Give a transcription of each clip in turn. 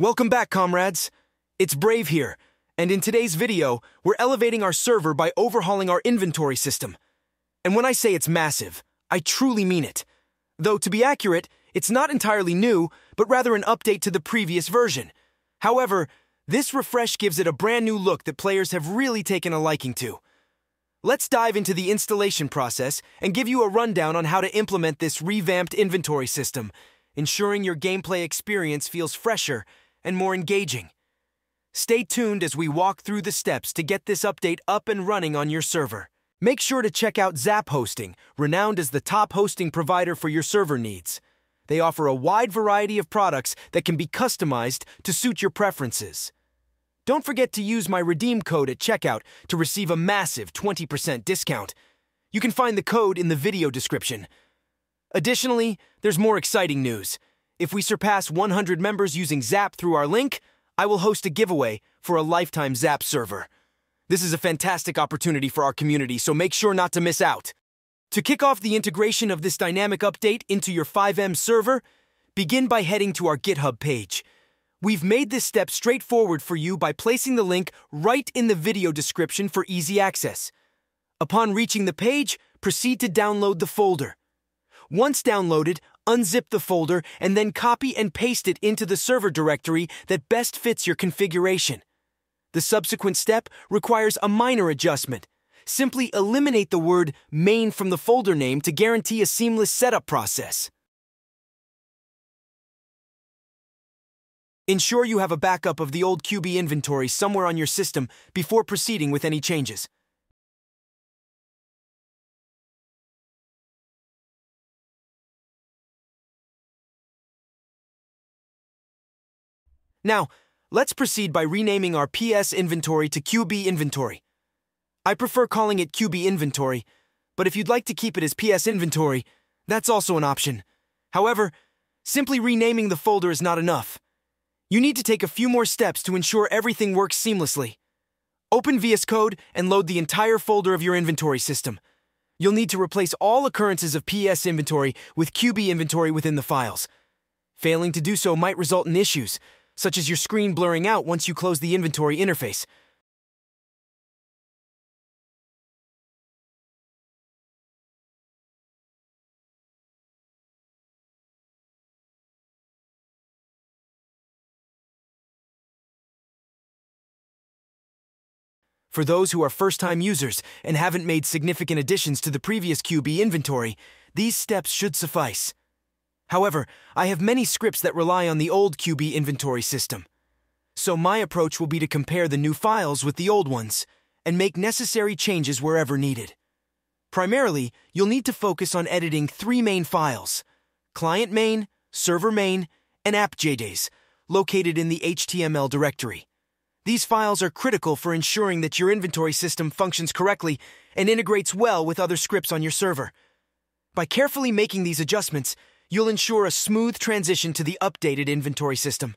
Welcome back, comrades. It's Brave here, and in today's video, we're elevating our server by overhauling our inventory system. And when I say it's massive, I truly mean it. Though, to be accurate, it's not entirely new, but rather an update to the previous version. However, this refresh gives it a brand new look that players have really taken a liking to. Let's dive into the installation process and give you a rundown on how to implement this revamped inventory system, ensuring your gameplay experience feels fresher and more engaging. Stay tuned as we walk through the steps to get this update up and running on your server. Make sure to check out Zap Hosting, renowned as the top hosting provider for your server needs. They offer a wide variety of products that can be customized to suit your preferences. Don't forget to use my redeem code at checkout to receive a massive 20% discount. You can find the code in the video description. Additionally, there's more exciting news. If we surpass 100 members using Zap through our link, I will host a giveaway for a lifetime Zap server. This is a fantastic opportunity for our community, so make sure not to miss out. To kick off the integration of this dynamic update into your FiveM server, begin by heading to our GitHub page. We've made this step straightforward for you by placing the link right in the video description for easy access. Upon reaching the page, proceed to download the folder. Once downloaded, unzip the folder and then copy and paste it into the server directory that best fits your configuration. The subsequent step requires a minor adjustment. Simply eliminate the word main from the folder name to guarantee a seamless setup process. Ensure you have a backup of the old QB inventory somewhere on your system before proceeding with any changes. Now, let's proceed by renaming our PS inventory to QB inventory. I prefer calling it QB inventory, but if you'd like to keep it as PS inventory, that's also an option. However, simply renaming the folder is not enough. You need to take a few more steps to ensure everything works seamlessly. Open VS Code and load the entire folder of your inventory system. You'll need to replace all occurrences of PS inventory with QB inventory within the files. Failing to do so might result in issues, such as your screen blurring out once you close the inventory interface. For those who are first-time users and haven't made significant additions to the previous QB inventory, these steps should suffice. However, I have many scripts that rely on the old QB inventory system. So my approach will be to compare the new files with the old ones and make necessary changes wherever needed. Primarily, you'll need to focus on editing three main files, client main, server main, and app.js, located in the HTML directory. These files are critical for ensuring that your inventory system functions correctly and integrates well with other scripts on your server. By carefully making these adjustments, you'll ensure a smooth transition to the updated inventory system.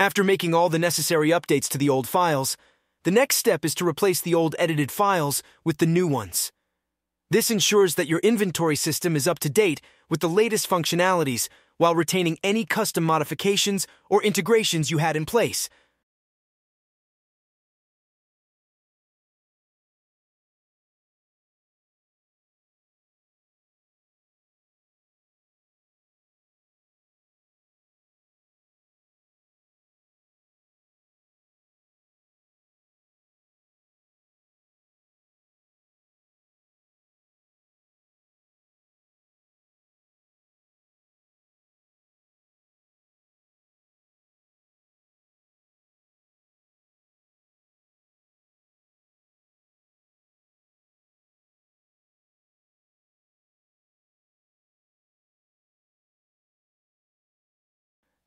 After making all the necessary updates to the old files, the next step is to replace the old edited files with the new ones. This ensures that your inventory system is up to date with the latest functionalities while retaining any custom modifications or integrations you had in place.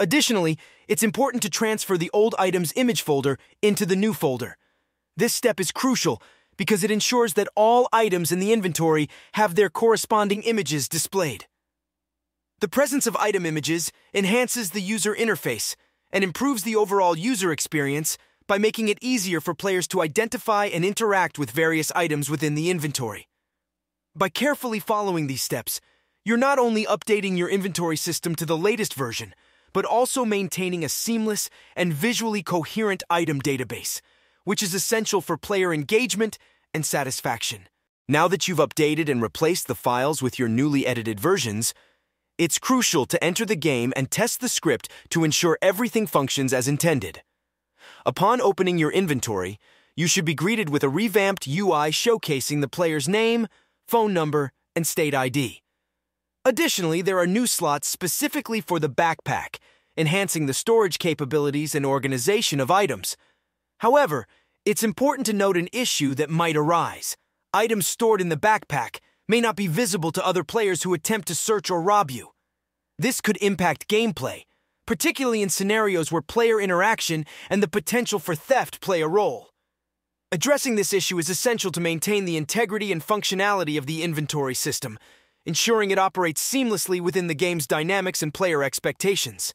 Additionally, it's important to transfer the old item's image folder into the new folder. This step is crucial because it ensures that all items in the inventory have their corresponding images displayed. The presence of item images enhances the user interface and improves the overall user experience by making it easier for players to identify and interact with various items within the inventory. By carefully following these steps, you're not only updating your inventory system to the latest version, but also maintaining a seamless and visually coherent item database, which is essential for player engagement and satisfaction. Now that you've updated and replaced the files with your newly edited versions, it's crucial to enter the game and test the script to ensure everything functions as intended. Upon opening your inventory, you should be greeted with a revamped UI showcasing the player's name, phone number, and state ID. Additionally, there are new slots specifically for the backpack, enhancing the storage capabilities and organization of items. However, it's important to note an issue that might arise. Items stored in the backpack may not be visible to other players who attempt to search or rob you. This could impact gameplay, particularly in scenarios where player interaction and the potential for theft play a role. Addressing this issue is essential to maintain the integrity and functionality of the inventory system, ensuring it operates seamlessly within the game's dynamics and player expectations.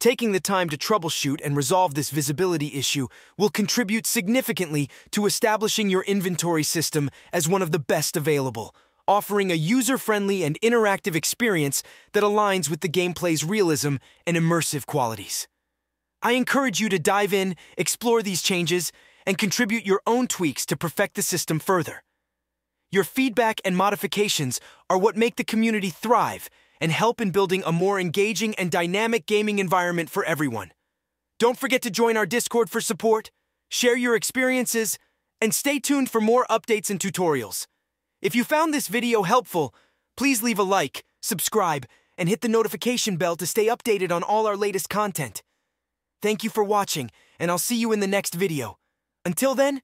Taking the time to troubleshoot and resolve this visibility issue will contribute significantly to establishing your inventory system as one of the best available, offering a user-friendly and interactive experience that aligns with the gameplay's realism and immersive qualities. I encourage you to dive in, explore these changes, and contribute your own tweaks to perfect the system further. Your feedback and modifications are what make the community thrive and help in building a more engaging and dynamic gaming environment for everyone. Don't forget to join our Discord for support, share your experiences, and stay tuned for more updates and tutorials. If you found this video helpful, please leave a like, subscribe, and hit the notification bell to stay updated on all our latest content. Thank you for watching, and I'll see you in the next video. Until then,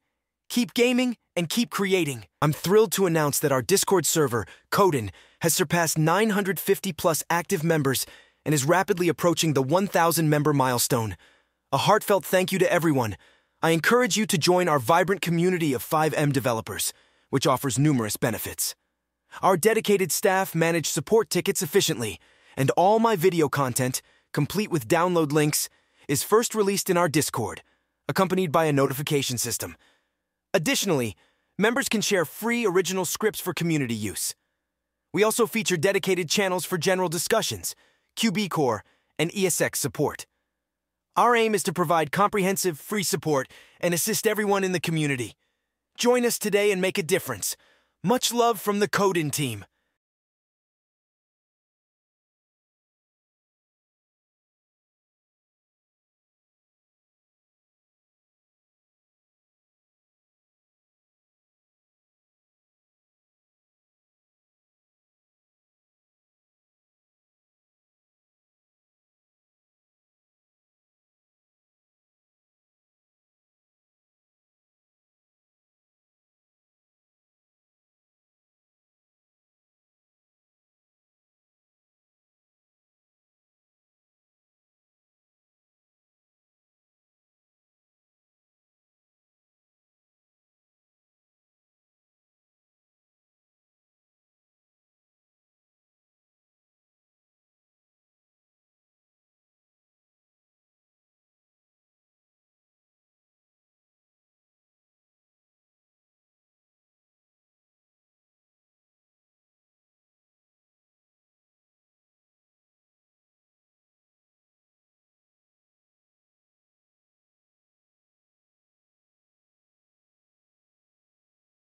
Keep gaming and keep creating. I'm thrilled to announce that our Discord server, Coden, has surpassed 950 plus active members and is rapidly approaching the 1,000 member milestone. A heartfelt thank you to everyone. I encourage you to join our vibrant community of FiveM developers, which offers numerous benefits. Our dedicated staff manage support tickets efficiently, and all my video content, complete with download links, is first released in our Discord, accompanied by a notification system. Additionally, members can share free original scripts for community use. We also feature dedicated channels for general discussions, QB Core, and ESX support. Our aim is to provide comprehensive, free support and assist everyone in the community. Join us today and make a difference. Much love from the Coden team.